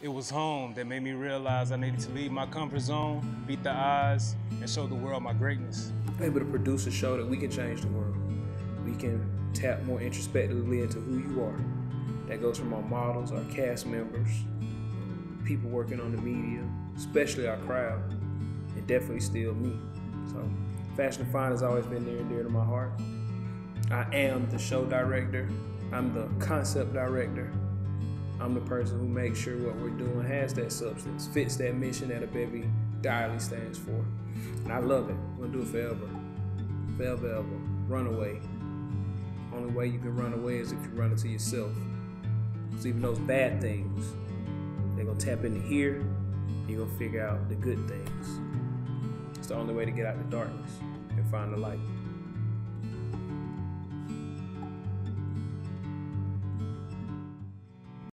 It was home that made me realize I needed to leave my comfort zone, beat the odds, and show the world my greatness. I'm able to produce a show that we can change the world. We can tap more introspectively into who you are. That goes from our models, our cast members, people working on the media, especially our crowd, and definitely still me. So, Fashion and Fine has always been near and dear to my heart. I am the show director. I'm the concept director. I'm the person who makes sure what we're doing has that substance, fits that mission that A.bevy Diary stands for. And I love it. I'm gonna do it forever. Forever, ever. Run away. Only way you can run away is if you run into yourself. So even those bad things, they're gonna tap into here, you're gonna figure out the good things. It's the only way to get out of the darkness and find the light.